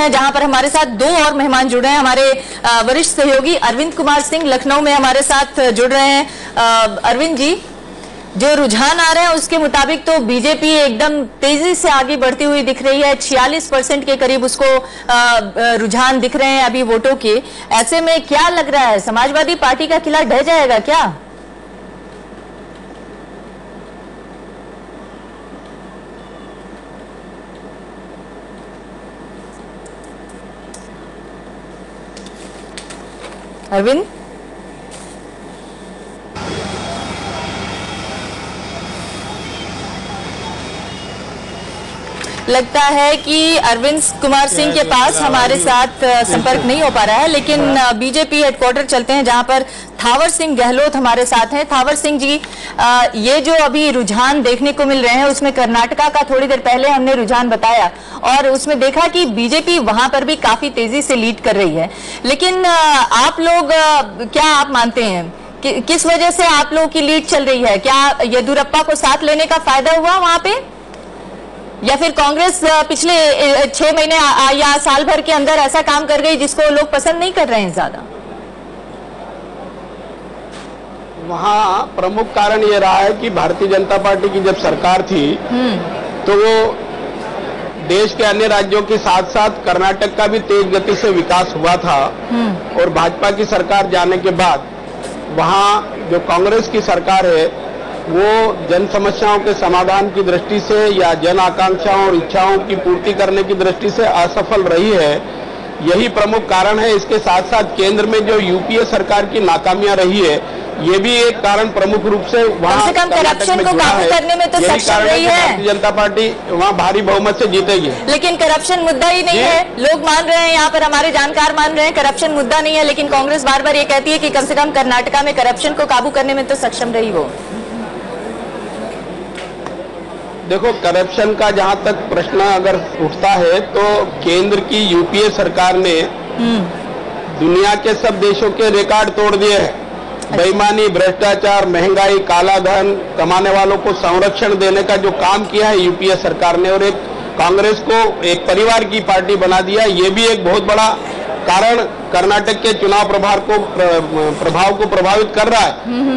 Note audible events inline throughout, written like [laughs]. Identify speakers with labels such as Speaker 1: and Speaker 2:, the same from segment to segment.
Speaker 1: हैं, जहाँ पर हमारे साथ दो और मेहमान जुड़ हैं। हमारे वरिष्ठ सहयोगी अरविंद कुमार सिंह लखनऊ में हमारे साथ जुड़ रहे हैं। अरविंद जी, जो रुझान आ रहे हैं उसके मुताबिक तो बीजेपी एकदम तेज़ी से आगे बढ़ती हुई दिख रही है। 46 परसेंट के करीब उसको रुझान दिख रहे हैं अभी वोटों के। ऐसे में क्या लग रहा है? समाजवादी पार्टी का किला ढह जाएगा क्या? अरविंद लगता है कि अरविंद कुमार सिंह के पास हमारे साथ संपर्क नहीं हो पा रहा है लेकिन बीजेपी हेडक्वार्टर चलते हैं जहाँ पर थावर सिंह गहलोत हमारे साथ हैं। थावर सिंह जी अ, ये जो अभी रुझान देखने को मिल रहे हैं उसमें कर्नाटका का थोड़ी देर पहले हमने रुझान बताया और उसमें देखा कि बीजेपी वहाँ पर भी काफ़ी तेज़ी से लीड कर रही है। लेकिन आप लोग क्या आप मानते हैं? कि, किस वजह से आप लोगों की लीड चल रही है? क्या येदुरप्पा को साथ लेने का फ़ायदा हुआ वहाँ पे? या फिर कांग्रेस पिछले छह महीने या साल भर के अंदर ऐसा काम कर गई जिसको लोग पसंद नहीं कर रहे हैं ज़्यादा?
Speaker 2: वहाँ प्रमुख कारण ये रहा है कि भारतीय जनता पार्टी की जब सरकार थी तो वो देश के अन्य राज्यों के साथ साथ कर्नाटक का भी तेज गति से विकास हुआ था। और भाजपा की सरकार जाने के बाद वहाँ जो कांग्रेस की सरकार है वो जन समस्याओं के समाधान की दृष्टि से या जन आकांक्षाओं और इच्छाओं की पूर्ति करने की दृष्टि से असफल रही है। यही प्रमुख कारण है। इसके साथ साथ केंद्र में जो यूपीए सरकार की नाकामियाँ रही है ये भी एक कारण प्रमुख रूप से वहाँ
Speaker 1: से कम
Speaker 2: में
Speaker 1: को काबू करने में तो सक्षम रही है।
Speaker 2: भारतीय जनता पार्टी वहाँ भारी बहुमत से जीतेगी
Speaker 1: लेकिन करप्शन मुद्दा ही नहीं है। लोग मान रहे हैं यहाँ पर हमारे जानकार मान रहे हैं करप्शन मुद्दा नहीं है। लेकिन कांग्रेस बार बार ये कहती है कि कम से कम कर्नाटका में करप्शन को काबू करने में तो सक्षम रही वो।
Speaker 2: देखो करप्शन का जहाँ तक प्रश्न अगर उठता है तो केंद्र की यूपीए सरकार ने दुनिया के सब देशों के रिकॉर्ड तोड़ दिए हैं। बेईमानी भ्रष्टाचार महँगाई काला धन कमाने वालों को संरक्षण देने का जो काम किया है यूपीए सरकार ने और एक कांग्रेस को एक परिवार की पार्टी बना दिया ये भी एक बहुत बड़ा कारण कर्नाटक के चुनाव प्रभाव को प्रभाव को प्रभावित कर रहा है।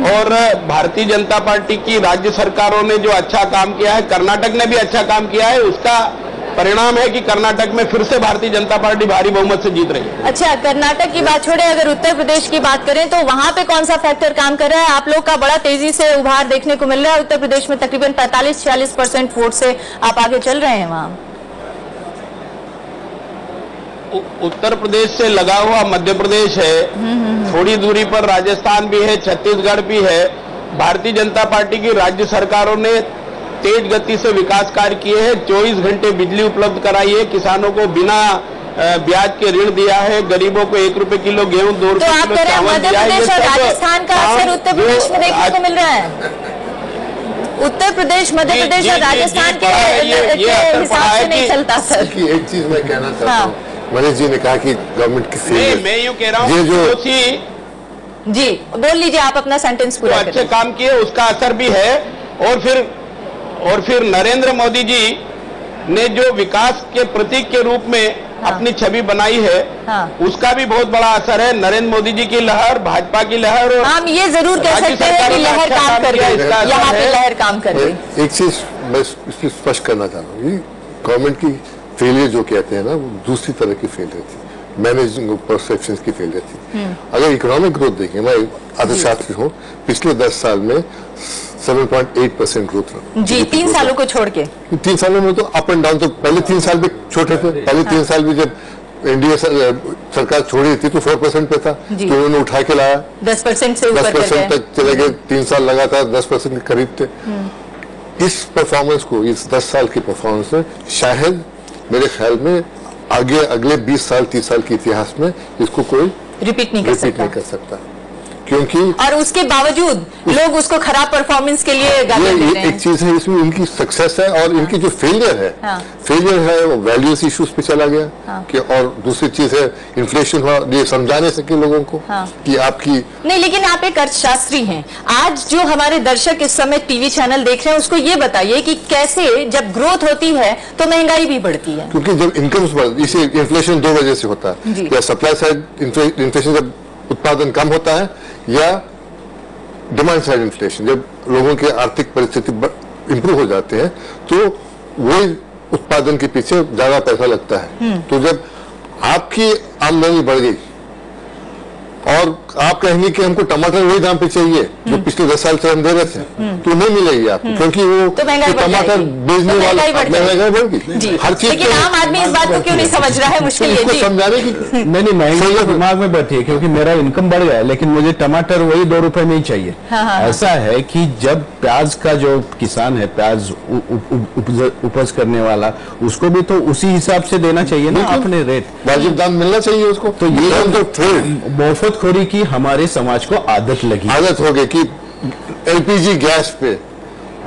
Speaker 2: और भारतीय जनता पार्टी की राज्य सरकारों ने जो अच्छा काम किया है कर्नाटक ने भी अच्छा काम किया है उसका परिणाम है कि कर्नाटक में फिर से भारतीय जनता पार्टी भारी बहुमत से जीत रही है।
Speaker 1: अच्छा कर्नाटक की बात छोड़े अगर उत्तर प्रदेश की बात करें तो वहाँ पे कौन सा फैक्टर काम कर रहा है? आप लोग का बड़ा तेज़ी से उभार देखने को मिल रहा है। उत्तर प्रदेश में तकरीबन 45-46 परसेंट वोट से आप आगे चल रहे हैं वहाँ।
Speaker 2: उत्तर प्रदेश से लगा हुआ मध्य प्रदेश है। थोड़ी दूरी पर राजस्थान भी है छत्तीसगढ़ भी है। भारतीय जनता पार्टी की राज्य सरकारों ने तेज गति से विकास कार्य किए हैं। 24 घंटे बिजली उपलब्ध कराई है। किसानों को बिना ब्याज के ऋण दिया है। गरीबों को एक रुपए किलो गेहूँ दो
Speaker 1: तो
Speaker 2: रुपए
Speaker 1: आप
Speaker 2: किलो
Speaker 1: कह रहे हैं
Speaker 2: चावल दिया है।
Speaker 1: राजस्थान का असर उत्तर प्रदेश में देखने को मिल रहा है? उत्तर प्रदेश मध्य प्रदेश और राजस्थान के,
Speaker 2: है, असर
Speaker 1: हिसाब से नहीं चलता सर।
Speaker 3: एक चीज़ मैं कहना चाहता
Speaker 1: हाँ।
Speaker 3: मनीष जी ने कहा कि गवर्नमेंट की
Speaker 2: नहीं मैं यूँ कह रहा
Speaker 3: ये
Speaker 2: हूँ
Speaker 3: जो-
Speaker 2: जोशी
Speaker 1: जी बोल लीजिए आप अपना सेंटेंस पूरा
Speaker 2: अच्छे काम किए उसका असर भी है और फिर और फिर नरेंद्र मोदी जी ने जो विकास के प्रतीक के रूप में
Speaker 1: हाँ।
Speaker 2: अपनी छवि बनाई है
Speaker 1: हाँ।
Speaker 2: उसका भी बहुत बड़ा असर है नरेंद्र मोदी जी की लहर भाजपा की लहर और
Speaker 1: हम ये ज़रूर कह सकते हैं कि लहर
Speaker 2: अच्छा
Speaker 1: काम
Speaker 2: काम
Speaker 1: कर यहाँ पे
Speaker 2: है।
Speaker 1: लहर काम कर गई
Speaker 3: एक चीज़ मैं स्पष्ट करना चाहता हूँ गवर्नमेंट की फेलियर जो कहते हैं ना वो दूसरी तरह की फेलियर थी। मैनेजिंग परसेप्शन की फेलियर थी। अगर इकोनॉमिक ग्रोथ देखें मैं अर्थशास्त्री हूँ पिछले दस साल में 7.8 परसेंट ग्रोथ रहा।
Speaker 1: जी तीन सालों को छोड़ के।
Speaker 3: तीन सालों में तो अप एंड डाउन तो पहले तीन साल भी छोटे थे। पहले तीन साल भी जब एनडीए सरकार छोड़ी थी तो फोर परसेंट पे था। तो उन्होंने उठा के लाया।
Speaker 1: दस परसेंट से
Speaker 3: दस परसेंट तक चले गए तीन साल लगातार दस परसेंट के करीब थे। इस परफॉर्मेंस को इस दस साल की परफॉर्मेंस में शायद मेरे ख्याल में आगे अगले बीस साल तीस साल के इतिहास में इसको कोई
Speaker 1: रिपीट नहीं कर सकता।
Speaker 3: नहीं कर सकता। क्योंकि
Speaker 1: और उसके बावजूद लोग उसको खराब परफॉर्मेंस के लिए
Speaker 3: ये,
Speaker 1: दे
Speaker 3: ये एक चीज़ है इसमें इनकी सक्सेस है और इनकी जो फेलियर है
Speaker 1: हाँ।
Speaker 3: फेलियर है वो वैल्यूज़ इश्यूज़ पे चला गया
Speaker 1: हाँ।
Speaker 3: कि और दूसरी चीज़ है इन्फ्लेशन हुआ ये समझा नहीं सके लोगों को
Speaker 1: हाँ।
Speaker 3: कि आपकी
Speaker 1: नहीं लेकिन आप एक अर्थशास्त्री हैं आज जो हमारे दर्शक इस समय टीवी चैनल देख रहे हैं उसको ये बताइए कि कैसे जब ग्रोथ होती है तो महँगाई भी बढ़ती है
Speaker 3: क्योंकि जब इनकम इसे इन्फ्लेशन दो वजह से होता है या सप्लाई साइड इन्फ्लेशन जब उत्पादन कम होता है या डिमांड साइड इन्फ्लेशन जब लोगों की आर्थिक परिस्थिति इंप्रूव हो जाते हैं तो वही उत्पादन के पीछे ज़्यादा पैसा लगता है। तो जब आपकी आमदनी बढ़ गई और आप कहेंगे कि हमको टमाटर वही दाम पे चाहिए जो पिछले दस साल से हम दे रहे थे तो नहीं मिलेगी आपको क्योंकि वो
Speaker 1: तो महँगाई
Speaker 3: टमाटर बेचने
Speaker 1: तो
Speaker 3: वाला
Speaker 1: महँगाई बढ़
Speaker 3: गई। हर चीज़
Speaker 1: लेकिन आम आदमी इस बात को क्यों नहीं समझ रहा है?
Speaker 3: तो
Speaker 1: मुश्किल
Speaker 3: इसको समझाने की [laughs]
Speaker 4: नहीं नहीं महँगाई तो। दिमाग में बैठी है क्योंकि मेरा इनकम बढ़ गया है लेकिन मुझे टमाटर वही दो रुपए नहीं चाहिए।
Speaker 1: हाँ, हाँ, हाँ।
Speaker 4: ऐसा है कि जब प्याज का जो किसान है प्याज उपज करने वाला उसको भी तो उसी हिसाब से देना चाहिए ना अपने रेट
Speaker 3: वाजिब दाम मिलना चाहिए उसको।
Speaker 4: तो ये
Speaker 3: Terms of trade
Speaker 4: मोफतखोरी की हमारे समाज को आदत लगी।
Speaker 3: आदत हो गई कि एलपीजी गैस पे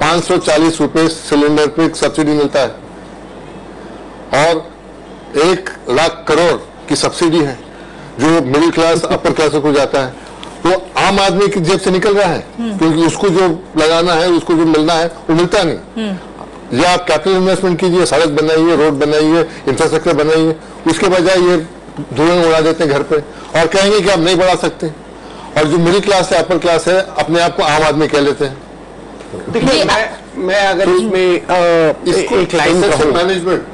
Speaker 3: 540 रुपए सिलेंडर पे सब्सिडी मिलता है और एक लाख करोड़ की सब्सिडी है जो मिडिल क्लास [laughs] अपर क्लास को जाता है। वो तो आम आदमी की जेब से निकल रहा है क्योंकि उसको जो लगाना है उसको जो मिलना है वो मिलता नहीं। या आप कैपिटल इन्वेस्टमेंट कीजिए सड़क बनाइए रोड बनाइए इंफ्रास्ट्रक्चर बनाइए उसके बजाय ये धुएँ उड़ा देते हैं घर पे और कहेंगे कि आप नहीं बढ़ा सकते। और जो मिडिल क्लास है अपर क्लास है अपने आप को आम आदमी कह लेते हैं।
Speaker 2: देखिए मैं मैं अगर इसमें एक लाइन कहूँ।
Speaker 3: मैनेजमेंट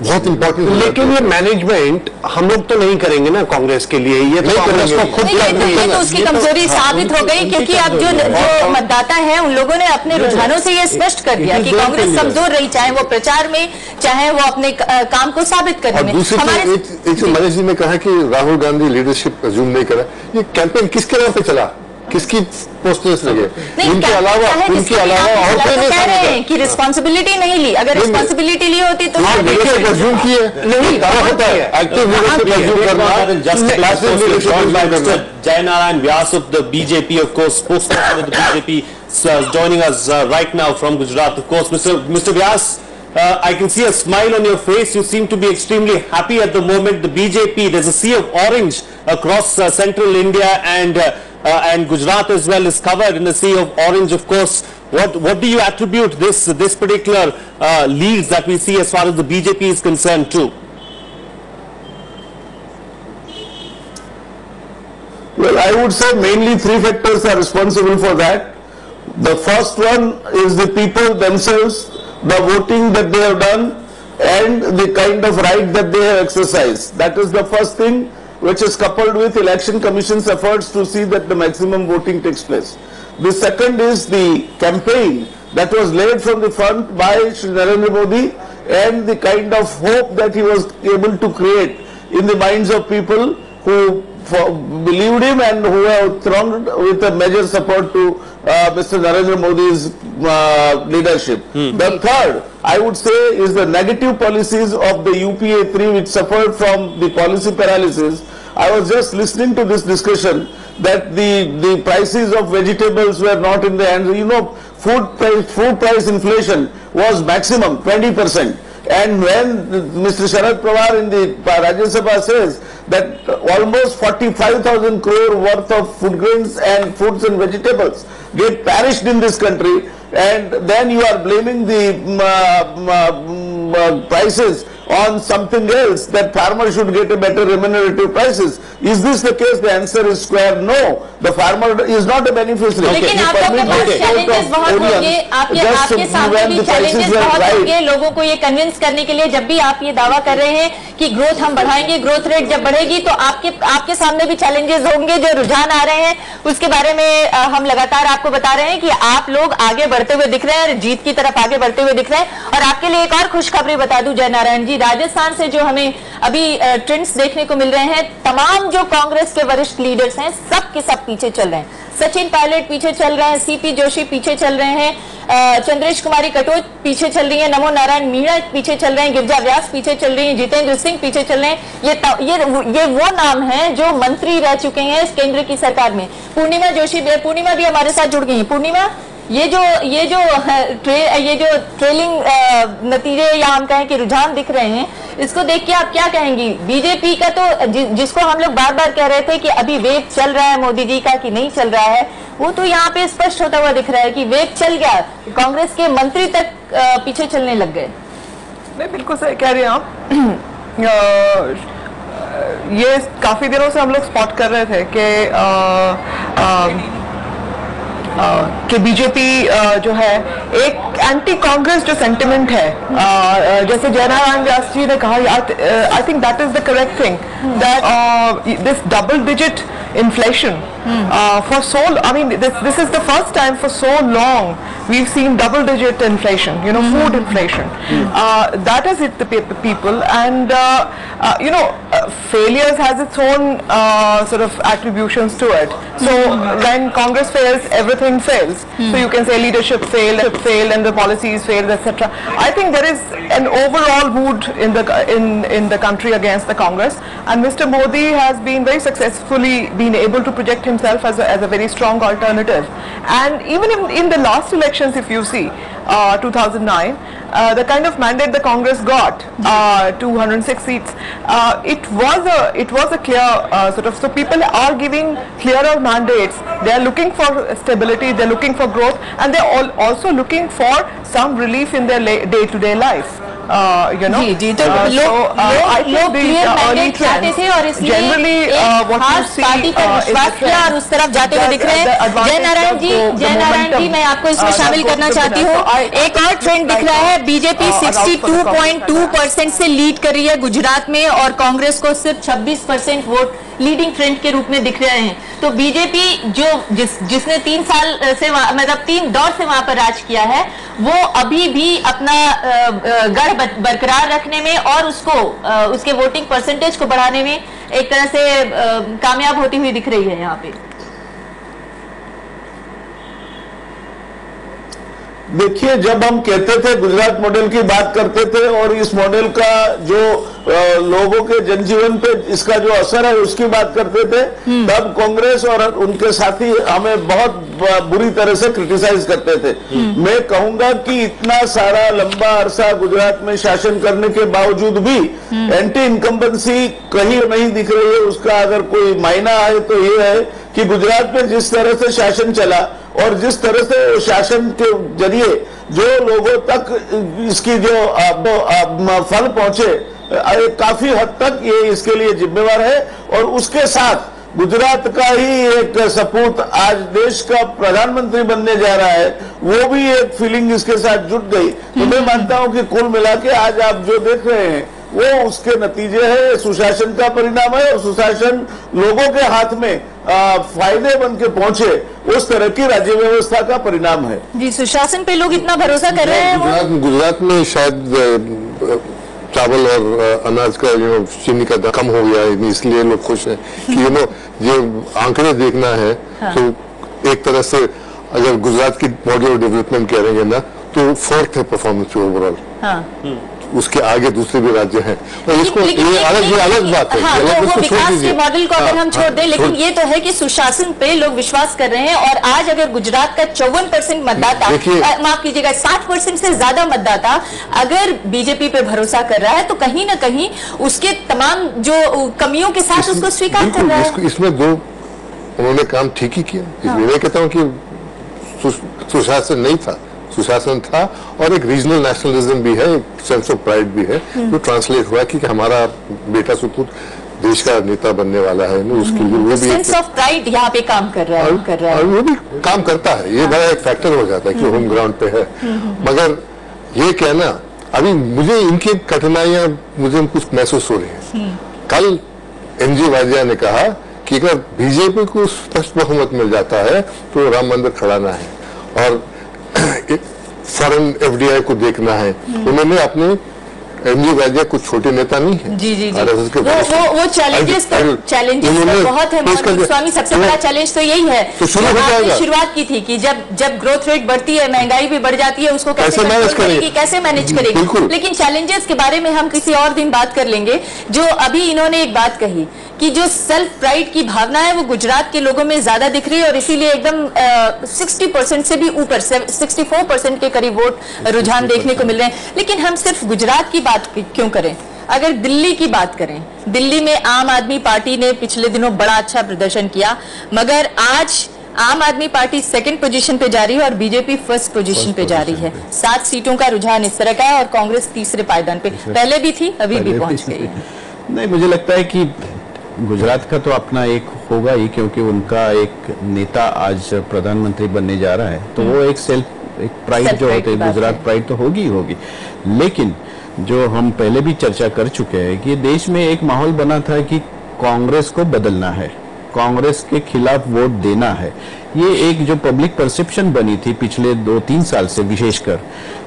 Speaker 3: बहुत इंपॉर्टेंट
Speaker 2: लेकिन ये मैनेजमेंट हम लोग तो नहीं करेंगे ना कांग्रेस के लिए ये तो कांग्रेस को खुद
Speaker 1: ये तो, ये
Speaker 2: है।
Speaker 1: तो उसकी कमज़ोरी साबित हो गई क्योंकि अब जो जो मतदाता है उन लोगों ने अपने रुझानों से ये स्पष्ट कर दिया कि कांग्रेस कमज़ोर रही चाहे वो प्रचार में चाहे वो अपने काम को साबित करने में। हमारे
Speaker 3: एक मनीष जी ने कहा कि राहुल गांधी लीडरशिप अज्यूम नहीं करा। ये कैंपेन किसके नाम पे चला? किसकी पोस्टनेस लगे
Speaker 1: इनके
Speaker 3: अलावा
Speaker 1: इनके
Speaker 3: अलावा और कोई
Speaker 1: तो
Speaker 3: नहीं
Speaker 1: कह रहे कि रिस्पांसिबिलिटी नहीं ली। अगर रिस्पांसिबिलिटी ली होती तो
Speaker 3: रिज्यूम किए।
Speaker 2: नहीं
Speaker 3: होता है? एक्टिव रिज्यूम करना।
Speaker 5: Jaynarayan Vyas of the BJP of course post of the BJP joining us right now from Gujarat of course mister mister Vyas Uh, I can see a smile on your face. You seem to be extremely happy at the moment. The BJP, there's a sea of orange across uh, central India, and uh, and Gujarat as well is covered in the sea of orange. Of course, what what do you attribute this this particular uh, leads that we see as far as the BJP is concerned too?
Speaker 6: Well, I would say mainly three factors are responsible for that. The first one is the people themselves, the voting that they have done and the kind of right that they have exercised. That is the first thing which is coupled with election commission's efforts to see that the maximum voting takes place. The second is the campaign that was laid from the front by Shri Narendra Modi and the kind of hope that he was able to create in the minds of people who believed him and who have thronged with a major support to uh, Mr. Narendra Modi's uh, leadership. The third, I would say, is the negative policies of the UPA 3 which suffered from the policy paralysis. I was just listening to this discussion that the, the prices of vegetables were not in the hands. You know, food price, food price inflation was maximum 20 percent. And when Mr. Sharad Pawar in the Rajya Sabha says that almost 45,000 crore worth of food grains and fruits and vegetables get perished in this country. And then you are blaming the mm, uh, mm, uh, prices on something else that farmer should get a better remunerative prices. Is this the case? The answer is square no. The farmer is not a beneficiary.
Speaker 1: लेकिन
Speaker 6: He
Speaker 1: आप लोगों के पास challenges बहुत होंगे आपके आपके सामने भी चैलेंजेस बहुत. होंगे लोगों को ये कन्विंस करने के लिए जब भी आप ये दावा कर रहे हैं कि ग्रोथ हम बढ़ाएँगे ग्रोथ रेट जब बढ़ेगी तो आपके आपके सामने भी चैलेंजेस होंगे जो रुझान आ रहे हैं उसके बारे में अ, हम लगातार आपको बता रहे हैं कि आप लोग आगे बढ़ते हुए दिख रहे हैं जीत की तरफ़ आगे बढ़ते हुए दिख रहे हैं और आपके लिए एक और खुशखबरी बता दूँ जय नारायण जी। राजस्थान से जो हमें अभी ट्रेंड्स देखने को मिल रहे हैं, तमाम जो कांग्रेस के वरिष्ठ लीडर्स हैं, सब के सब पीछे चल रहे हैं। सचिन पायलट पीछे चल रहे हैं सीपी जोशी पीछे चल रहे हैं चंद्रेश कुमारी कटोच पीछे चल रही है, नमो नारायण मीणा पीछे चल रहे हैं, गिरजा व्यास पीछे चल रही है, जितेंद्र सिंह पीछे चल रहे हैं। ये ये ये वो नाम हैं जो मंत्री रह चुके हैं इस केंद्र की सरकार में। पूर्णिमा जोशी पूर्णिमा भी हमारे साथ जुड़ गई हैं। पूर्णिमा? ये जो ये जो ट्रे, ये जो ट्रेलिंग नतीजे या हम कहें कि रुझान दिख रहे हैं इसको देख के आप क्या कहेंगी? बीजेपी का तो जि, जिसको हम लोग बार बार कह रहे थे कि अभी वेग चल रहा है मोदी जी का कि नहीं चल रहा है वो तो यहाँ पे स्पष्ट होता हुआ दिख रहा है कि वेग चल गया कांग्रेस के मंत्री तक पीछे चलने लग गए।
Speaker 7: नहीं बिल्कुल सही कह रहे हैं आप। [clears throat] ये काफ़ी दिनों से हम लोग स्पॉट कर रहे थे कि कि बीजेपी जो है एक एंटी कांग्रेस जो सेंटिमेंट है जैसे जयनारायण व्यास जी ने कहा I think that is the correct thing that this double digit inflation for so I mean this is the first time for so long we seen double digit inflation you know food inflation that is it the people and uh, you know uh, failures has its own uh, sort of attributions to it. So when Congress fails everything fails. So you can say leadership failed failed and the policies failed etc I think there is an overall mood in the in in the country against the Congress. And Mr Modi has been very successfully been able to project himself as a, as a very strong alternative. And even in, in the last elections if you see uh, 2009 uh, the kind of mandate the Congress got uh, 206 seats uh, it was a it was a clear uh, sort of so people are giving clearer mandates. They are looking for stability they're looking for growth and they're all also looking for some relief in their day to day life
Speaker 1: और उस तरफ़ जाते हुए दिख रहे हैं। जय नारायण जी जय नारायण जी मैं आपको इसमें शामिल करना चाहती हूँ। एक और ट्रेंड दिख रहा है बीजेपी 62.2 परसेंट से लीड कर रही है गुजरात में और कांग्रेस को सिर्फ़ छब्बीस परसेंट वोट लीडिंग फ्रंट के रूप में दिख रहे हैं। तो बीजेपी जो जिस, जिसने तीन साल से मतलब तीन दौर से वहाँ पर राज किया है, वो अभी भी अपना गढ़ बरकरार रखने में और उसको उसके वोटिंग परसेंटेज को बढ़ाने में एक तरह से कामयाब होती हुई दिख रही है यहाँ पे।
Speaker 6: देखिए जब हम कहते थे गुजरात मॉडल की बात करते थे और इस मॉडल का जो लोगों के जनजीवन पे इसका जो असर है उसकी बात करते थे तब कांग्रेस और उनके साथी हमें बहुत बुरी तरह से क्रिटिसाइज करते थे। मैं कहूँगा कि इतना सारा लंबा अरसा गुजरात में शासन करने के बावजूद भी एंटी इनकम्बेंसी कहीं नहीं दिख रही है। उसका अगर कोई मायना है तो ये है कि गुजरात में जिस तरह से शासन चला और जिस तरह से शासन के ज़रिए जो लोगों तक इसकी जो फल पहुँचे काफ़ी हद तक ये इसके लिए जिम्मेवार है। और उसके साथ गुजरात का ही एक सपूत आज देश का प्रधानमंत्री बनने जा रहा है, वो भी एक फीलिंग इसके साथ जुट गई। तो मैं मानता हूँ कि कुल मिला के आज आप जो देख रहे हैं, वो उसके नतीजे है, सुशासन का परिणाम है और सुशासन लोगों के हाथ में फ़ायदे बन के पहुँचे उस तरह की राज्य व्यवस्था का परिणाम है।
Speaker 1: जी सुशासन पे लोग इतना भरोसा कर रहे हैं
Speaker 3: गुजरात में शायद चावल और अनाज का यू नो चीनी का कम हो गया है इसलिए लोग खुश हैं कि यू नो ये आंकड़े देखना है। हाँ। तो एक तरह से अगर गुजरात की मॉडल डेवलपमेंट करेंगे ना तो फोर्थ है परफॉर्मेंस ओवरऑल
Speaker 1: हाँ।
Speaker 3: उसके आगे दूसरे भी राज्य हैं। और इसको ये अलग ये अलग बात है।
Speaker 1: हाँ,
Speaker 3: ये
Speaker 1: वो,
Speaker 3: अलग
Speaker 1: विकास के मॉडल को अगर
Speaker 3: हाँ,
Speaker 1: हम छोड़
Speaker 3: हाँ,
Speaker 1: दें लेकिन ये तो है कि सुशासन पे लोग विश्वास कर रहे हैं और आज अगर गुजरात का चौवन परसेंट मतदाता माफ़ कीजिएगा साठ परसेंट से ज़्यादा मतदाता अगर बीजेपी पे भरोसा कर रहा है तो कहीं ना कहीं उसके तमाम जो कमियों के साथ उसको स्वीकार कर रहा है।
Speaker 3: इसमें दो उन्होंने काम ठीक ही किया। मैं कहता हूँ कि सुशासन नहीं था। सुशासन था और एक रीजनल नेशनलिज्म भी है एक सेंस ऑफ़ प्राइड भी है जो ट्रांसलेट हुआ कि, कि हमारा बेटा सुपुत्र देश का नेता बनने वाला है ना, उसके लिए वो भी
Speaker 1: सेंस ऑफ़ प्राइड यहाँ पे काम कर रहा है
Speaker 3: और,
Speaker 1: कर रहा
Speaker 3: और
Speaker 1: है
Speaker 3: वो भी काम करता है ये बड़ा एक फैक्टर हो जाता है कि होम ग्राउंड पे है। मगर ये कहना अभी मुझे इनकी कठिनाइयाँ मुझे कुछ महसूस हो रही है। कल एमजी वाजिया ने कहा कि अगर बीजेपी को स्पष्ट बहुमत मिल जाता है तो राम मंदिर खड़ाना है। और फॉरेन एफडीआई को देखना है। उन्होंने अपने एमजी वैद्य कुछ छोटे नेता नहीं है।
Speaker 1: जी जी जी।
Speaker 3: के
Speaker 1: वो वो वो चैलेंजेस
Speaker 3: अरे,
Speaker 1: चैलेंजेस तो बहुत है मोहन स्वामी सबसे बड़ा चैलेंज तो यही है।
Speaker 3: तो शुरू हो जाएगा।
Speaker 1: शुरुआत की थी कि जब जब ग्रोथ रेट बढ़ती है महँगाई भी बढ़ जाती है उसको कैसे करेगी
Speaker 3: करेगी?
Speaker 1: कैसे मैनेज करेगी? लेकिन चैलेंजेस के बारे में हम किसी और दिन बात कर लेंगे जो अभी इन्होंने एक बात कही कि जो सेल्फ प्राइड की भावना है वो गुजरात के लोगों में ज़्यादा दिख रही है और इसीलिए एकदम सिक्सटी परसेंट से भी ऊपर सिक्सटी फोर परसेंट के करीब वोट रुझान देखने को मिल रहे हैं। लेकिन हम सिर्फ़ गुजरात की बात क्यों करें? अगर दिल्ली की बात करें दिल्ली में आम आदमी पार्टी ने पिछले दिनों बड़ा अच्छा प्रदर्शन किया मगर आज आम आदमी पार्टी सेकंड पोजीशन पे जा रही है और बीजेपी फ़र्स्ट पोजीशन पे जा रही है। सात सीटों का रुझान इस तरह का है और कांग्रेस तीसरे पायदान पे। पहले भी थी अभी भी पहुँच गई [laughs]
Speaker 4: नहीं मुझे लगता है कि गुजरात का तो अपना एक होगा ही क्योंकि उनका एक नेता आज प्रधानमंत्री बनने जा रहा है। तो वो एक सेल्फ एक प्राइड जो होते हैं गुजरात प्राइड तो होगी ही होगी। लेकिन जो हम पहले भी चर्चा कर चुके हैं कि देश में एक माहौल बना था कि कांग्रेस को बदलना है, कांग्रेस के खिलाफ वोट देना है। ये एक जो पब्लिक परसेप्शन बनी थी पिछले दो तीन साल से विशेषकर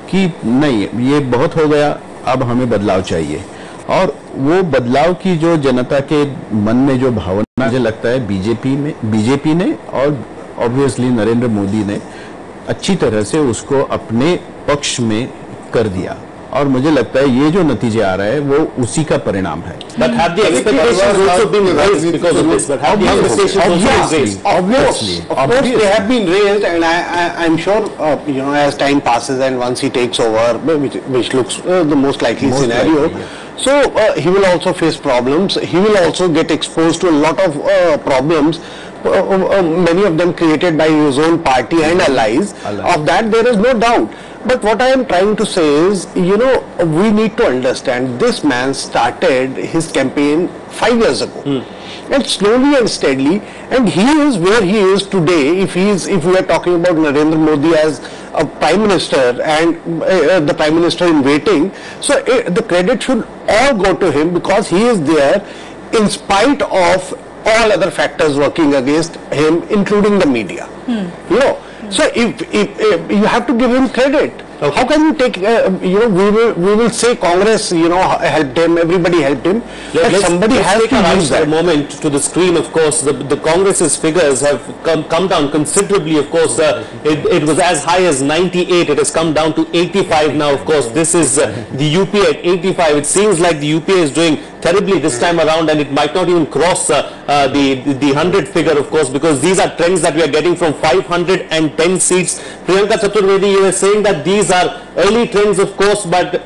Speaker 4: कि नहीं, ये बहुत हो गया, अब हमें बदलाव चाहिए। और वो बदलाव की जो जनता के मन में जो भावना, मुझे लगता है बीजेपी में, बीजेपी ने और ऑब्वियसली नरेंद्र मोदी ने अच्छी तरह से उसको अपने पक्ष में कर दिया। और मुझे लगता है ये जो नतीजे आ रहा है वो उसी का परिणाम है
Speaker 5: But have the expectations also been raised because of this? But have the expectations also raised?
Speaker 8: Obviously, of course, they have been raised, and I, I, I'm sure, uh, you know, as time passes and once he takes over, which, which looks uh, the most likely
Speaker 4: Most
Speaker 8: scenario,
Speaker 4: likely,
Speaker 8: so uh, he will also face problems. He will also get exposed to a lot of uh, problems. Uh, uh, uh, many of them created by his own party and allies.
Speaker 4: Allies.
Speaker 8: Of that, there is no doubt. But what I am trying to say is, you know, we need to understand this man started his campaign five years ago. And slowly and steadily, and he is where he is today. If he is, if we are talking about Narendra Modi as a prime minister and uh, the prime minister in waiting, so uh, the credit should all go to him because he is there in spite of all other factors working against him, including the media. You know, so if, if, if you have to give him credit. How can you take, uh, you know, we will, we will say Congress, you know, helped him, everybody helped him, but
Speaker 5: Let's-
Speaker 8: somebody
Speaker 5: let's
Speaker 8: has
Speaker 5: take
Speaker 8: to use that.
Speaker 5: a moment to the screen, of course. The, the Congress's figures have come, come down considerably, of course. Uh, it, it was as high as 98. It has come down to 85 now, of course. This is uh, the UPA at 85. It seems like the UPA is doing terribly this time around and it might not even cross uh, uh, the, the, the 100 figure, of course, because these are trends that we are getting from 510 seats. Priyanka Chaturvedi, you were saying that these are early trends, of course, but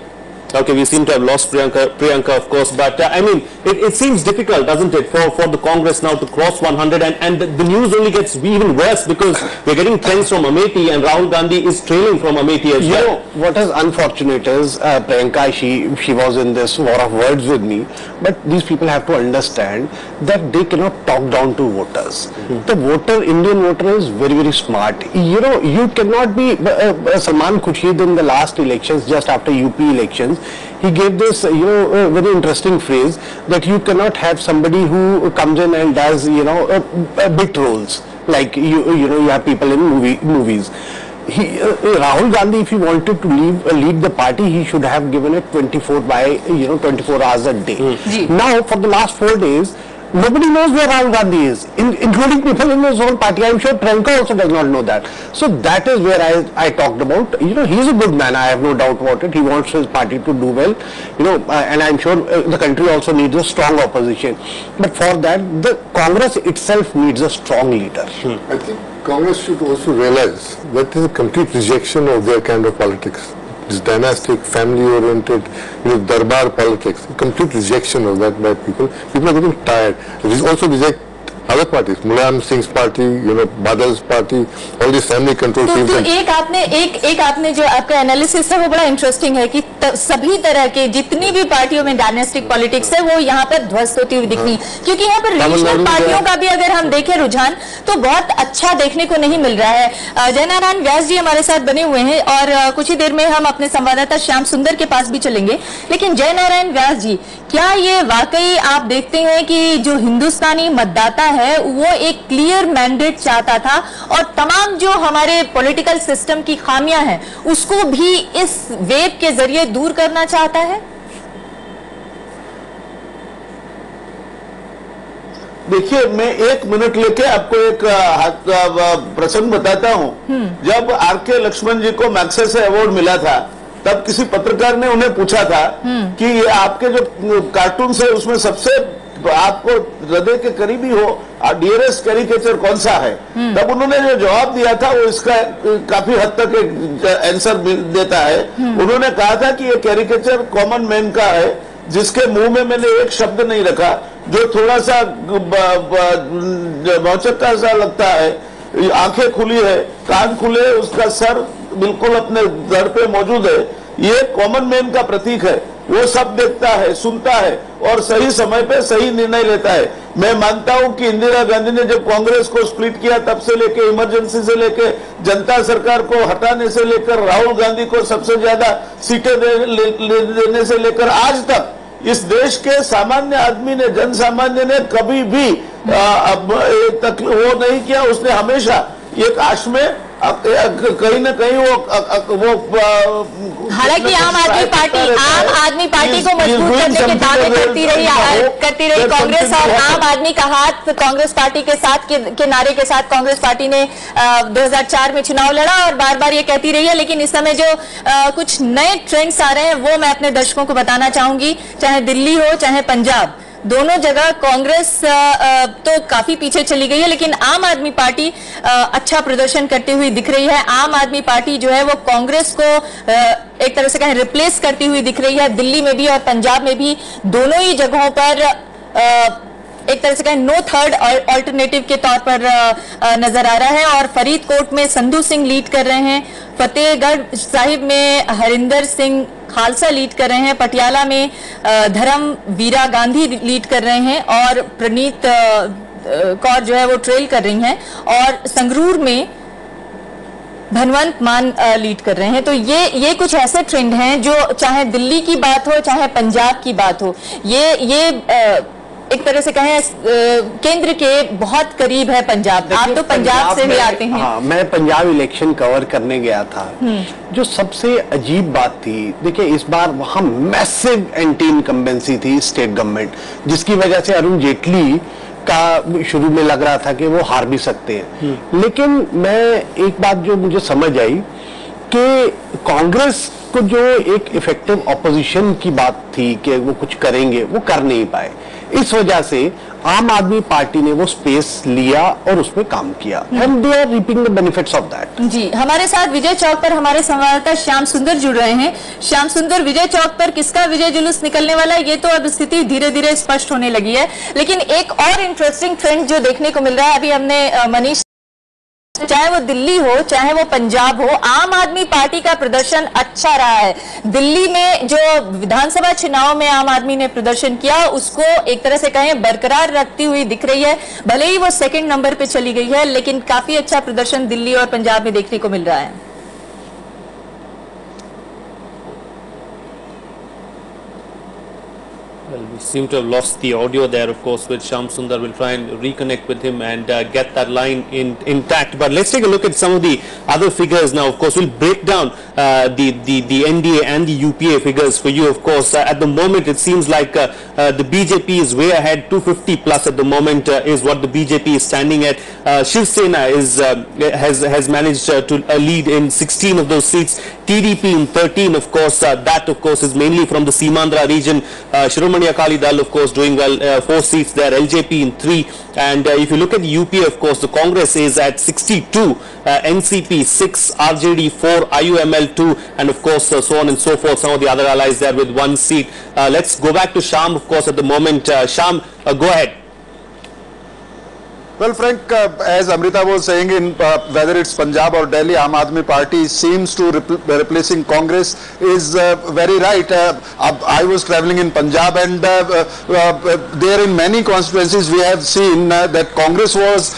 Speaker 5: Okay, we seem to have lost Priyanka, Priyanka of course, but uh, I mean, it, it seems difficult, doesn't it, for, for the Congress now to cross 100 and, and the, the news only gets even worse because we're getting trends from Amethi and Rahul Gandhi is trailing from Amethi as
Speaker 8: You
Speaker 5: well.
Speaker 8: know, what is unfortunate is, uh, Priyanka, she, she was in this war of words with me, but these people have to understand that they cannot talk down to voters. The voter, Indian voter is very, very smart. You know, you cannot be, uh, uh, Salman Khurshid in the last elections, just after UP elections, he gave this, you know, very interesting phrase that you cannot have somebody who comes in and does, you know, uh, bit roles. Like, you, you know, you have people in movie, movies he, uh, Rahul Gandhi, if he wanted to leave, uh, lead the party, he should have given it 24 by, you know, 24 hours a day.
Speaker 1: Ji.
Speaker 8: Now, for the last four days, nobody knows where Rahul Gandhi is, in, including people in his own party. I'm sure Priyanka also does not know that. So that is where I, I talked about. You know, he's a good man. I have no doubt about it. He wants his party to do well. You know, uh, and I'm sure uh, the country also needs a strong opposition. But for that, the Congress itself needs a strong leader.
Speaker 3: I think Congress should also realize that there is a complete rejection of their kind of politics. This dynastic, family-oriented, you know, darbar politics. Complete rejection of that by people. People are getting tired. They also reject other parties. Mulayam Singh's party, you know, Badal's party, all these family control
Speaker 1: तो, तो एक आपने एक एक आपने जो आपका analysis है वो बड़ा इंटरेस्टिंग है कि त, सभी तरह के जितनी भी पार्टियों में डायनेस्टिक पॉलिटिक्स है वो यहाँ पर ध्वस्त होती हुई दिख रही क्योंकि यहाँ पर रीजनल पार्टियों का भी अगर हम देखें रुझान तो बहुत अच्छा देखने को नहीं मिल रहा है। जयनारायण व्यास जी हमारे साथ बने हुए हैं और कुछ ही देर में हम अपने संवाददाता श्याम सुंदर के पास भी चलेंगे। लेकिन जयनारायण व्यास जी क्या ये वाकई आप देखते हैं कि जो हिंदुस्तानी मतदाता है वो एक क्लियर मैंडेट चाहता था और तमाम जो हमारे पॉलिटिकल सिस्टम की खामियाँ हैं उसको भी इस वेब के ज़रिए दूर करना चाहता है?
Speaker 6: देखिए मैं एक मिनट लेके आपको एक प्रसंग बताता हूँ। जब आर के लक्ष्मण जी को मैक्सेस अवार्ड मिला था तब किसी पत्रकार ने उन्हें पूछा था कि ये आपके जो कार्टून है उसमें सबसे आपको हृदय के करीबी हो डियरेस्ट कैरिकेचर कौन सा है? तब उन्होंने जो जवाब दिया था वो इसका काफ़ी हद तक एक आंसर देता है। उन्होंने कहा था कि ये कैरिकेचर कॉमन मैन का है जिसके मुँह में मैंने एक शब्द नहीं रखा जो थोड़ा सा भौचक्का सा लगता है आँखें खुली है कान खुले उसका सर बिल्कुल अपने धड़ पे मौजूद है। ये कॉमन मैन का प्रतीक है। वो सब देखता है सुनता है और सही समय पे सही निर्णय लेता है। मैं मानता हूँ कि इंदिरा गांधी ने जब कांग्रेस को स्प्लिट किया तब से लेके इमरजेंसी से लेके जनता सरकार को हटाने से लेकर राहुल गांधी को सबसे ज़्यादा सीटें दे, ले, ले, देने से लेकर आज तक इस देश के सामान्य आदमी ने जन सामान्य ने कभी भी आ, अब तक वो नहीं किया। उसने हमेशा एक आश में कहीं ना कहीं वो वो
Speaker 1: हालाँकि आम आदमी पार्टी आम। आदमी पार्टी को मज़बूत करने के दावे करती रही करती रही कांग्रेस और आम आदमी का हाथ कांग्रेस पार्टी के साथ के, नारे के साथ कांग्रेस पार्टी ने अ, 2004 में चुनाव लड़ा और बार बार ये कहती रही है लेकिन इस समय जो कुछ नए ट्रेंड्स आ रहे हैं वो मैं अपने दर्शकों को बताना चाहूँगी चाहे दिल्ली हो चाहे पंजाब दोनों जगह कांग्रेस तो काफ़ी पीछे चली गई है, लेकिन आम आदमी पार्टी अच्छा प्रदर्शन करती हुई दिख रही है। आम आदमी पार्टी जो है वो कांग्रेस को एक तरह से कहें रिप्लेस करती हुई दिख रही है। दिल्ली में भी और पंजाब में भी दोनों ही जगहों पर एक तरह से कहें नो थर्ड ऑल्टरनेटिव के तौर पर नज़र आ रहा है और फरीदकोट में संधू सिंह लीड कर रहे हैं। फतेहगढ़ साहिब में हरिंदर सिंह खालसा लीड कर रहे हैं। पटियाला में धर्म वीरा गांधी लीड कर रहे हैं और प्रणीत कौर जो है वो ट्रेल कर रही हैं और संगरूर में धनवंत मान लीड कर रहे हैं। तो ये ये कुछ ऐसे ट्रेंड हैं जो चाहे दिल्ली की बात हो चाहे पंजाब की बात हो ये ये अ, एक तरह से कहें केंद्र के बहुत करीब है पंजाब आप तो पंजाब से ही आते हैं।
Speaker 8: हाँ। मैं पंजाब इलेक्शन कवर करने गया था। जो सबसे अजीब बात थी देखिए इस बार वहाँ मैसिव एंटी इनकम्बेंसी थी स्टेट गवर्नमेंट जिसकी वजह से अरुण जेटली का शुरू में लग रहा था कि वो हार भी सकते हैं। लेकिन मैं एक बात जो मुझे समझ आई कि कांग्रेस को जो एक इफ़ेक्टिव ऑपोजिशन की बात थी कि वो कुछ करेंगे वो कर नहीं पाए। इस वजह से आम आदमी पार्टी ने वो स्पेस लिया और उसमें काम किया। And they are reaping the benefits of that
Speaker 1: जी हमारे साथ विजय चौक पर हमारे संवाददाता श्याम सुंदर जुड़ रहे हैं। श्याम सुंदर विजय चौक पर किसका विजय जुलूस निकलने वाला है ये तो अब स्थिति धीरे धीरे स्पष्ट होने लगी है। लेकिन एक और इंटरेस्टिंग ट्रेंड जो देखने को मिल रहा है अभी हमने मनीष चाहे वो दिल्ली हो, चाहे वो पंजाब हो, आम आदमी पार्टी का प्रदर्शन अच्छा रहा है। दिल्ली में जो विधानसभा चुनाव में आम आदमी ने प्रदर्शन किया, उसको एक तरह से कहें बरकरार रखती हुई दिख रही है। भले ही वो सेकंड नंबर पे चली गई है, लेकिन काफ़ी अच्छा प्रदर्शन दिल्ली और पंजाब में देखने को मिल रहा है।
Speaker 5: Well, we seem to have lost the audio there, of course, with Sham Sundar. We'll try and reconnect with him and uh, get that line in, intact. But let's take a look at some of the other figures now. Of course, we'll break down uh, the, the, the NDA and the UPA figures for you, of course. Uh, at the moment, it seems like uh, the BJP is way ahead. 250 plus at the moment uh, is what the BJP is standing at. Uh, Shiv Sena is, uh, has, has managed uh, to uh, lead in 16 of those seats. TDP in 13, of course. Uh, that, of course, is mainly from the Simandra region. Uh, Shiromani Akali Dal, of course, doing well. Uh, four seats there. LJP in three. And uh, if you look at the UP, of course, the Congress is at 62. Uh, NCP 6, RJD 4, IUML 2, and of course, uh, so on and so forth. Some of the other allies there with one seat. Uh, let's go back to Sham, of course, at the moment. Uh, Sham, uh, go ahead.
Speaker 9: Well, Frank, uh, as Amrita was saying, in uh, whether it's Punjab or Delhi, Aam Party seems to repl- replacing Congress is uh, very right. Uh, I was traveling in Punjab, and uh, uh, there in many constituencies we have seen that Congress was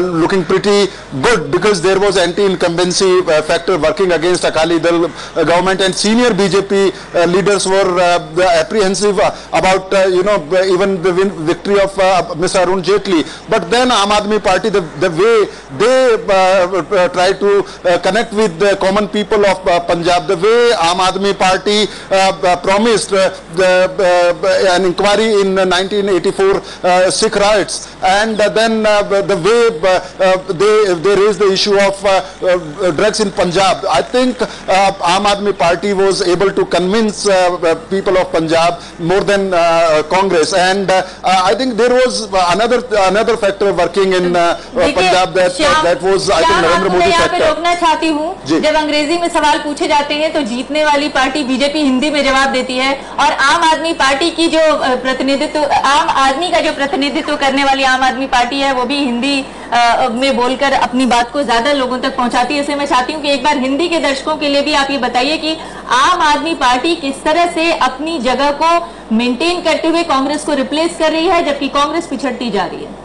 Speaker 9: looking pretty good because there was anti-incumbency factor working against Akali Dal government, and senior BJP leaders were apprehensive about you know even the victory of Mr. Arun Jaitley. But then Aam Aadmi Party, the, the way they uh, uh, try to uh, connect with the common people of uh, Punjab, the way Aam Aadmi Party uh, uh, promised the, an inquiry in uh, 1984 uh, Sikh riots, and then the way they they raised the issue of drugs in Punjab. I think Aam Aadmi Party was able to convince people of Punjab more than Congress, and I think there was another another factor working in uh, uh, Punjab that
Speaker 1: Shyam-
Speaker 9: that was I think Narendra Modi
Speaker 1: यहाँ पे रोकना चाहती हूँ। जब अंग्रेज़ी में सवाल पूछे जाते हैं तो जीतने वाली पार्टी बीजेपी हिंदी में जवाब देती है। और आम आदमी पार्टी की जो प्रतिनिधित्व आम आदमी का जो प्रतिनिधित्व करने वाली आम आदमी पार्टी है वो भी हिंदी में बोलकर अपनी बात को ज़्यादा लोगों तक पहुंचाती है। इसलिए मैं चाहती हूँ कि एक बार हिंदी के दर्शकों के लिए भी आप ये बताइए कि आम आदमी पार्टी किस तरह से अपनी जगह को मेंटेन करते हुए कांग्रेस को रिप्लेस कर रही है जबकि कांग्रेस पिछड़ती जा रही है।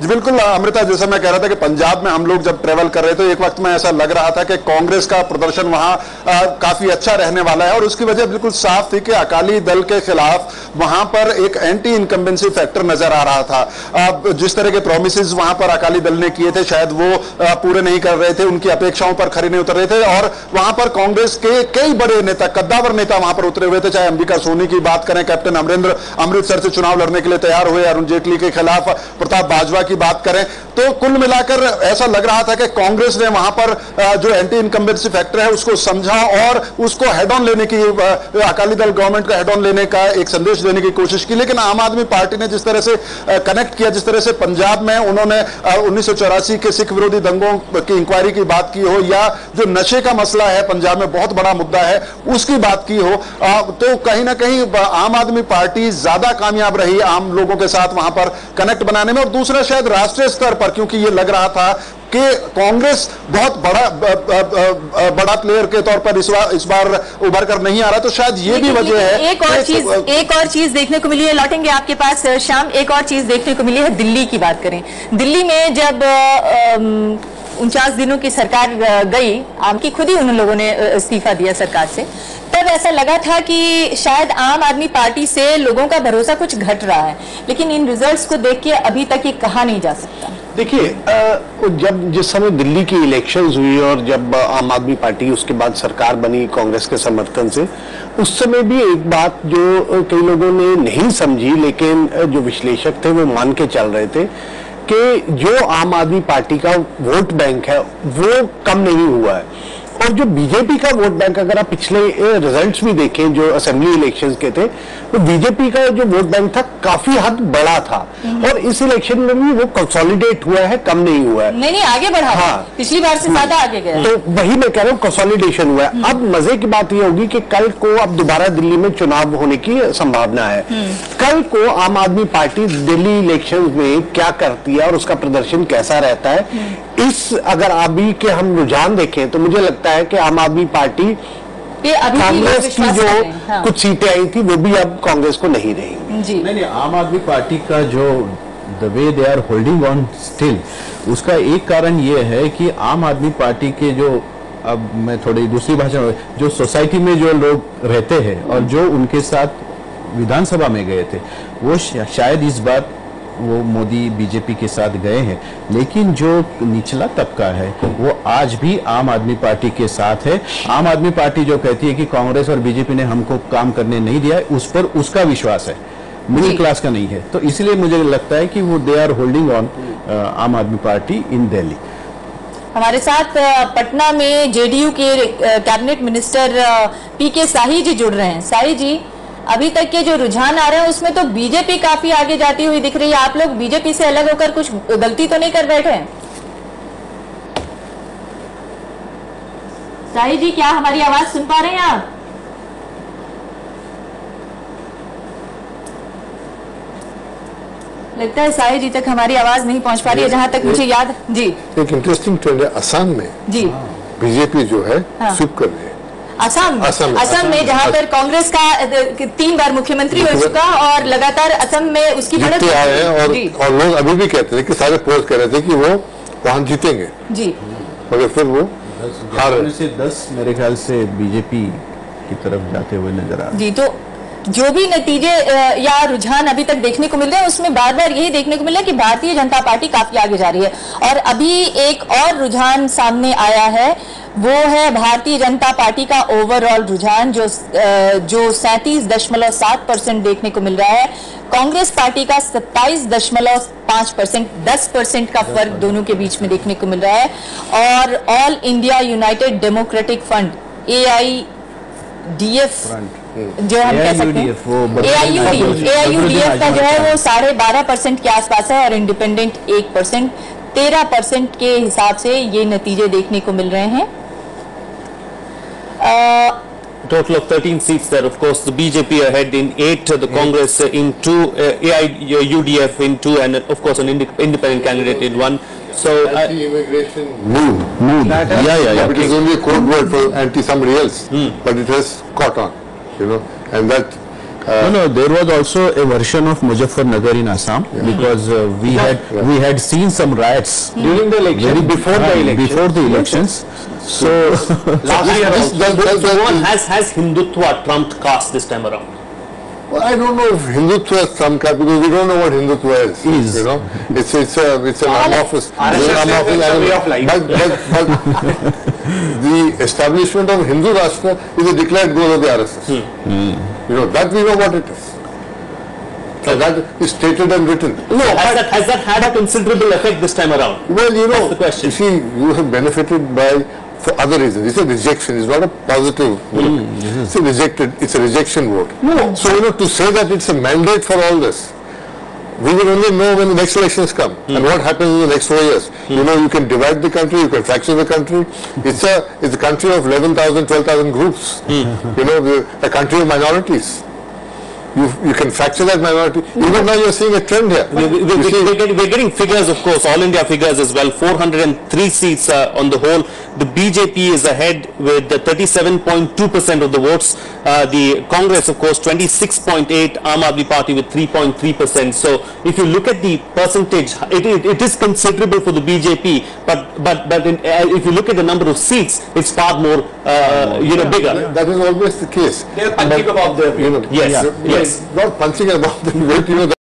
Speaker 9: जी बिल्कुल, अमृता जैसा मैं कह रहा था कि पंजाब में हम लोग जब ट्रेवल कर रहे थे, एक वक्त में ऐसा लग रहा था कि कांग्रेस का प्रदर्शन वहाँ काफ़ी अच्छा रहने वाला है और उसकी वजह बिल्कुल साफ़ थी कि अकाली दल के खिलाफ वहाँ पर एक एंटी इनकम्बेंसी फैक्टर नज़र आ रहा था। अब जिस तरह के प्रोमिस वहाँ पर अकाली दल ने किए थे, शायद वो पूरे नहीं कर रहे थे, उनकी अपेक्षाओं पर खरे नहीं उतर रहे थे और वहाँ पर कांग्रेस के कई बड़े नेता, कद्दावर नेता वहाँ पर उतरे हुए थे, चाहे अंबिका सोनी की बात करें, कैप्टन अमरिंद्र, अमृतसर से चुनाव लड़ने के लिए तैयार हुए, अरुण जेटली के खिलाफ प्रताप बाजवा की बात करें तो कुल मिलाकर ऐसा लग रहा था कि कांग्रेस ने वहाँ पर जो एंटी इनकम्बेंसी फैक्टर है, उसको समझा और उसको हेड ऑन लेने की अकाली दल गवर्नमेंट का हेड ऑन लेने का एक संदेश देने की कोशिश की। लेकिन आम आदमी पार्टी ने जिस तरह से कनेक्ट किया, जिस तरह से पंजाब में उन्होंने उन्नीस के सिख विरोधी दंगों की इंक्वायरी की बात की हो या जो नशे का मसला है, पंजाब में बहुत बड़ा मुद्दा है, उसकी बात की हो तो कहीं ना कहीं आम आदमी पार्टी ज़्यादा कामयाब रही आम लोगों के साथ वहाँ पर कनेक्ट बनाने में। और दूसरा राष्ट्रीय स्तर पर क्योंकि ये लग रहा था कि कांग्रेस बहुत बड़ा ब- ब- ब- बड़ा प्लेयर के तौर पर इस बार इस बार उभर कर नहीं आ रहा तो शायद ये भी वजह है
Speaker 1: एक और चीज़ एक और चीज़ देखने को मिली है लौटेंगे आपके पास शाम एक और चीज़ देखने को मिली है दिल्ली की बात करें। दिल्ली में जब उनचास दिनों की सरकार गई आपकी खुद ही उन लोगों ने इस्तीफा दिया सरकार से। तब ऐसा लगा था कि शायद आम आदमी पार्टी से लोगों का भरोसा कुछ घट रहा है, लेकिन इन रिजल्ट्स को देख के अभी तक ये कहा नहीं जा सकता।
Speaker 8: देखिए जब जिस समय दिल्ली की इलेक्शंस हुई और जब आम आदमी पार्टी, उसके बाद सरकार बनी कांग्रेस के समर्थन से, उस समय भी एक बात जो कई लोगों ने नहीं समझी, लेकिन जो विश्लेषक थे वो मान के चल रहे थे कि जो आम आदमी पार्टी का वोट बैंक है वो कम नहीं हुआ है। और जो बीजेपी का वोट बैंक अगर आप पिछले रिजल्ट्स भी देखें जो असेंबली इलेक्शंस के थे तो बीजेपी का जो वोट बैंक था काफ़ी हद बड़ा था। और इस इलेक्शन में भी वो कंसोलिडेट हुआ है कम नहीं हुआ है।
Speaker 1: नहीं नहीं आगे बढ़ा हाँ। पिछली बार से ज़्यादा आगे गया
Speaker 8: तो वही मैं कह रहा हूँ कंसोलिडेशन हुआ है। अब मज़े की बात यह होगी कि कल को अब दोबारा दिल्ली में चुनाव होने की संभावना है। कल को आम आदमी पार्टी दिल्ली इलेक्शन में क्या करती है और उसका प्रदर्शन कैसा रहता है इस अगर अभी के हम रुझान देखें तो मुझे लगता है कि आम आदमी पार्टी कांग्रेस की जो
Speaker 1: हैं, हाँ।
Speaker 8: कुछ सीटें आई थी वो भी अब कांग्रेस को नहीं रहेंगी
Speaker 1: जी
Speaker 4: नहीं नहीं आम आदमी पार्टी का जो the way they are holding on still उसका एक कारण ये है कि आम आदमी पार्टी के जो अब मैं थोड़ी दूसरी भाषा में जो सोसाइटी में जो लोग रहते हैं और जो उनके साथ विधानसभा में गए थे वो शायद इस बार वो मोदी बीजेपी के साथ गए हैं। लेकिन जो निचला तबका है वो आज भी आम आदमी पार्टी के साथ है। आम आदमी पार्टी जो कहती है कि कांग्रेस और बीजेपी ने हमको काम करने नहीं दिया उस पर उसका विश्वास है। मिडिल क्लास का नहीं है। तो इसलिए मुझे लगता है कि वो दे आर होल्डिंग ऑन आम आदमी पार्टी इन दिल्ली
Speaker 1: हमारे साथ पटना में जेडीयू के कैबिनेट मिनिस्टर पी के शाही जी जुड़ रहे हैं। शाही जी अभी तक के जो रुझान आ रहे हैं उसमें तो बीजेपी काफ़ी आगे जाती हुई दिख रही है। आप लोग बीजेपी से अलग होकर कुछ गलती तो नहीं कर बैठे हैं? शाही जी क्या हमारी आवाज़ सुन पा रहे हैं आप? लगता है साहिर जी तक हमारी आवाज़ नहीं पहुँच पा रही है जहाँ तक मुझे याद जी।
Speaker 3: एक इंटरेस्टिंग ट्रेंड है असम में
Speaker 1: जी।
Speaker 3: बीजेपी जो है
Speaker 1: हाँ।
Speaker 3: स्विप कर रही है।
Speaker 1: असम।
Speaker 3: असम में।
Speaker 1: असम में जहाँ पर कांग्रेस का तीन बार मुख्यमंत्री हो चुका और लगातार असम में उसकी बढ़त
Speaker 3: आए हैं और और लोग अभी भी कहते थे कि सारे पोस्ट कह रहे थे कि वो वहाँ जीतेंगे।
Speaker 1: जी।
Speaker 3: मगर फिर वो हार
Speaker 4: से दस मेरे ख्याल से बीजेपी की तरफ़ जाते हुए नज़र आ रहे
Speaker 1: जी तो जो भी नतीजे या रुझान अभी तक देखने को मिल रहे हैं, उसमें बार बार यही देखने को मिल रहा है कि भारतीय जनता पार्टी काफ़ी आगे जा रही है। और अभी एक और रुझान सामने आया है, वो है भारतीय जनता पार्टी का ओवरऑल रुझान, जो जो सैंतीस दशमलव सात परसेंट देखने को मिल रहा है। कांग्रेस पार्टी का सत्ताईस दशमलव पाँच परसेंट, दस परसेंट का फ़र्क दोनों के बीच में देखने को मिल रहा है। और All India United Democratic Fund A I DF जो हम कह सकते
Speaker 4: AIUDF, वो
Speaker 1: हैं
Speaker 4: बदरुद्दीन
Speaker 1: एआईयूडीएफ
Speaker 4: आजमी-
Speaker 1: एआईयूडीएफ का जो है वो साढ़े बारह परसेंट के आसपास है और इंडिपेंडेंट एक परसेंट तेरह परसेंट के हिसाब से ये नतीजे देखने को मिल रहे हैं अ,
Speaker 5: Total of 13 seats there. Of course, the BJP ahead in eight, uh, the Congress uh, in two, uh, AIUDF in two, and uh, of course an inde- independent candidate in one. So, uh,
Speaker 3: anti-immigration mood.
Speaker 4: Mood. Yeah, yeah, yeah.
Speaker 3: It is only a code word for anti somebody else, but it has caught on, you know, and that
Speaker 4: No, no, there was also a version of Muzaffarnagar in Assam because uh, we had we had seen some riots
Speaker 8: During the election,
Speaker 4: very
Speaker 8: before the
Speaker 4: uh,
Speaker 8: election.
Speaker 4: before the elections. So
Speaker 5: last year,
Speaker 3: this-
Speaker 5: also,
Speaker 3: that- that- that
Speaker 5: Rohan,
Speaker 3: is-
Speaker 5: has, has Hindutva trumped caste this time around?
Speaker 3: Well, I don't know if Hindutva is some kind because we don't know what Hindutva is.
Speaker 4: Is.
Speaker 3: You know, it's it's a it's an amorphous, it's an amorphous
Speaker 8: a way
Speaker 3: animal.
Speaker 8: of life.
Speaker 3: But, but, but [laughs] the establishment of Hindu Rashtra is a declared goal of the RSS. Hmm. You know that we know what it is. So that is stated and written.
Speaker 5: No, has that, has that had a considerable effect this time around?
Speaker 3: Well, you know,
Speaker 5: That's the question.
Speaker 3: you see, you have benefited by for other reasons. It's a rejection. It's not a positive vote. It's a rejected. It's a rejection vote. No. So you know, to say that it's a mandate for all this, we will only know when the next elections come hmm. and what happens in the next four years. Hmm. You know, you can divide the country, you can fracture the country. Hmm. It's a it's a country of 11,000, 12,000 groups. You know, the, a country of minorities. You, you can fracture that minority. Even now you're seeing a trend here.
Speaker 5: We, we, we, we're, getting, we're getting figures, of course, all India figures as well. 403 seats uh, on the whole. The BJP is ahead with 37.2% of the votes. Uh, the Congress, of course, 26.8. Aam Aadmi Party with 3.3%. So, if you look at the percentage, it, it, it is considerable for the BJP. But but but in, uh, if you look at the number of seats, it's far more, uh, you know, bigger.
Speaker 3: That is always the case.
Speaker 8: They're punching above their.
Speaker 3: You know,
Speaker 5: Yes,
Speaker 3: yeah,
Speaker 5: yes.
Speaker 3: not punching about the weight, you know.